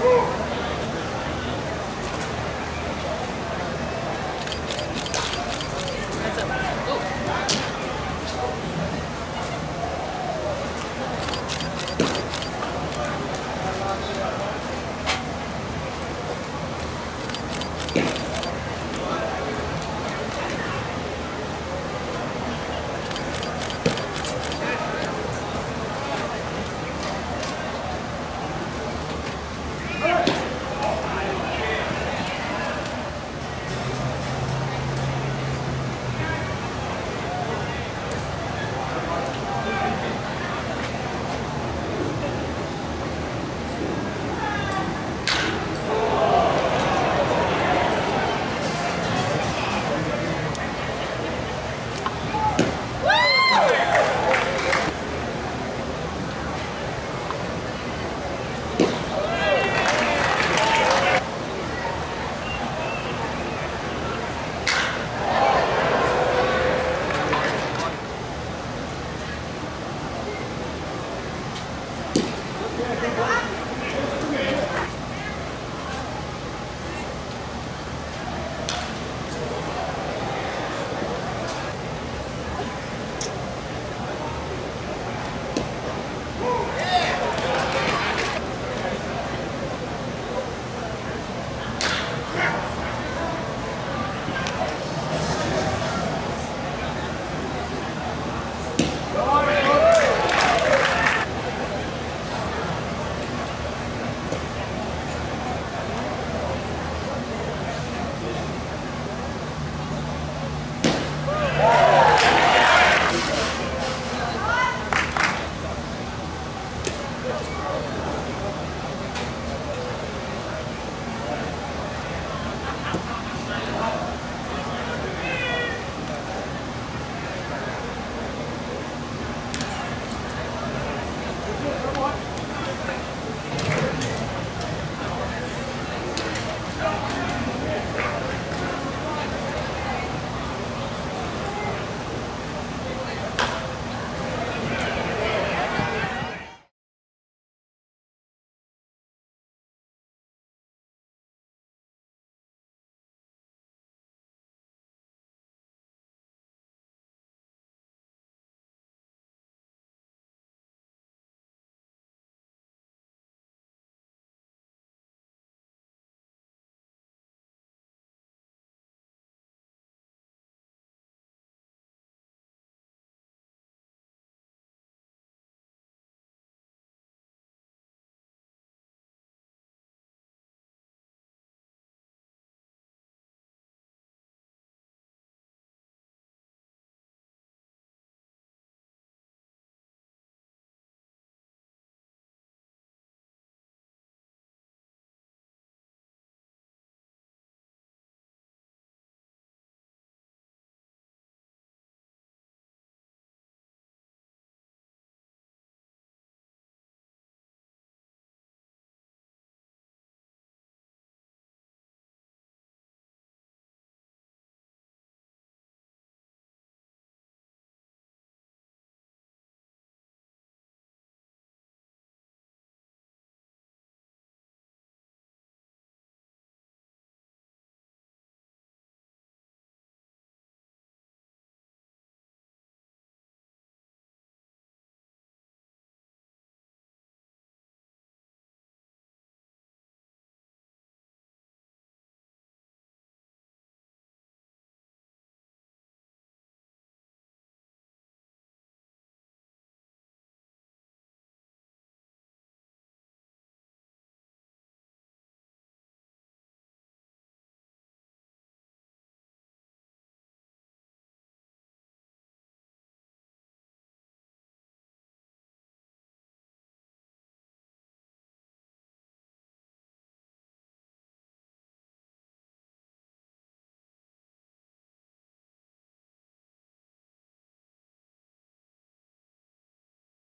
Woo!